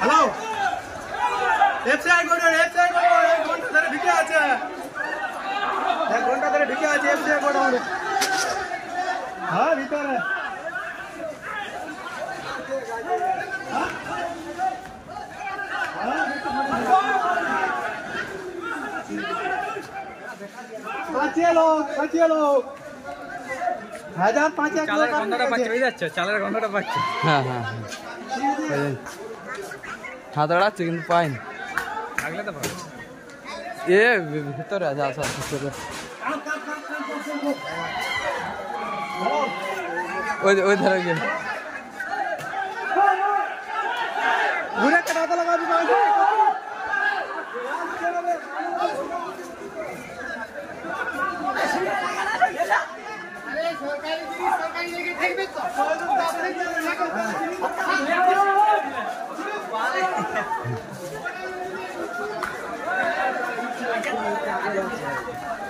Hello FCI কোডের FCI code এক ঘণ্টা ধরে ঢুকে আছে। এক ঘণ্টা ধরে ঢুকে আছে এফসিআই আমাদের। হ্যাঁ ভিতরে। পাঁচিয়ে লোক পাঁচিয়ে লোক হাজার পাঁচ এক চালের লোক গন্ধটা পাচ্ছে বুঝতে যাচ্ছে চালের গন্ধটা পাচ্ছে হ্যাঁ হ্যাঁ হ্যাঁ ওই যে হাত দাঁড়াচ্ছে কিন্তু পাইনি থাকলে তো ভালো এ ভিতরে আছে আসা ভিতরে ওই ওই ধারে গিয়ে Thank you.